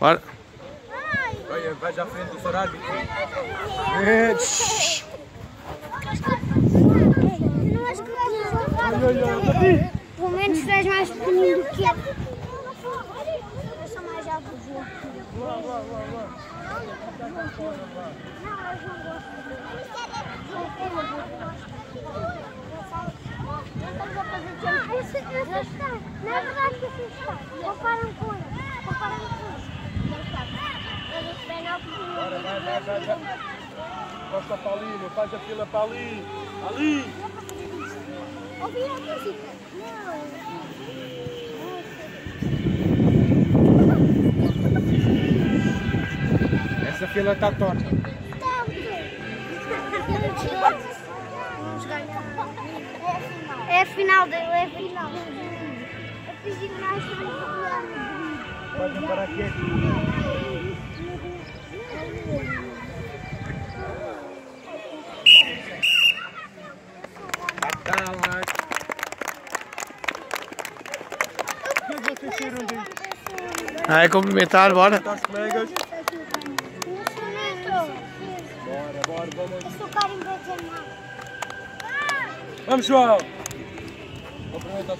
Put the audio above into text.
Bora. Vai já à frente do seu árbitro. Pelo menos tu és mais pequenino do que eu. Eu sou mais alto que o Não, eu não gosto. Esse está. Na verdade, esse está. Vai, vai, vai. Costa para ali, meu. Faz a fila para ali. Ali. Ouvir a música? Não. Essa fila está torta. É a final dele, é a final. Eu fiz no programa. Pode andar aqui. O que é que vocês tiram disso? Ah, é cumprimentar, bora. Colegas? Bora, Bora, bora, vamos. Eu sou carimbete Vamos, João. Cumprimenta o